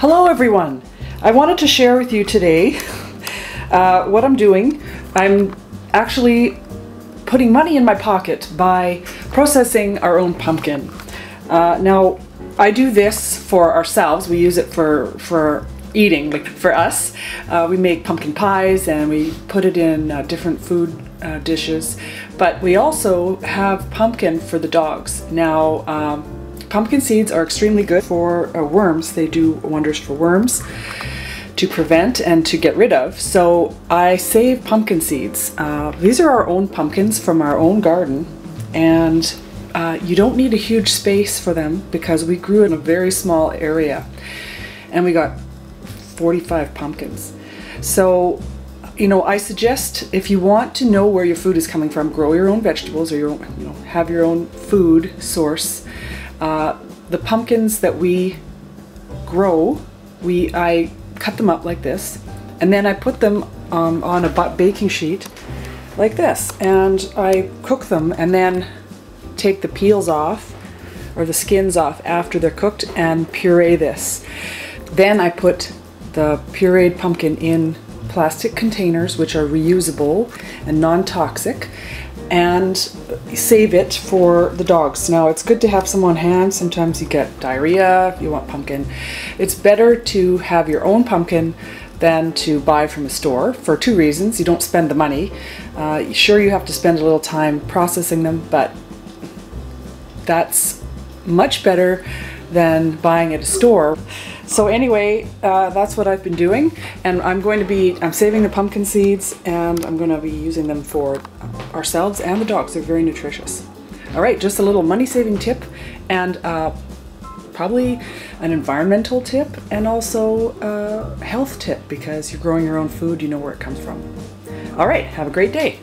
Hello everyone! I wanted to share with you today uh, what I'm doing. I'm actually putting money in my pocket by processing our own pumpkin. Uh, now, I do this for ourselves. We use it for, for eating, like for us. Uh, we make pumpkin pies and we put it in uh, different food uh, dishes. But we also have pumpkin for the dogs. Now, um, Pumpkin seeds are extremely good for uh, worms. They do wonders for worms to prevent and to get rid of. So I save pumpkin seeds. Uh, these are our own pumpkins from our own garden and uh, you don't need a huge space for them because we grew in a very small area and we got 45 pumpkins. So you know, I suggest if you want to know where your food is coming from, grow your own vegetables or your own, you know, have your own food source. Uh, the pumpkins that we grow, we I cut them up like this, and then I put them um, on a baking sheet like this, and I cook them, and then take the peels off or the skins off after they're cooked and puree this. Then I put the pureed pumpkin in plastic containers which are reusable and non-toxic and save it for the dogs. Now it's good to have some on hand. Sometimes you get diarrhea, you want pumpkin. It's better to have your own pumpkin than to buy from a store for two reasons. You don't spend the money. Uh, sure, you have to spend a little time processing them, but that's much better than buying at a store. So anyway, uh, that's what I've been doing and I'm going to be, I'm saving the pumpkin seeds and I'm going to be using them for ourselves and the dogs. They're very nutritious. All right, just a little money saving tip and uh, probably an environmental tip and also a health tip because you're growing your own food, you know where it comes from. All right, have a great day.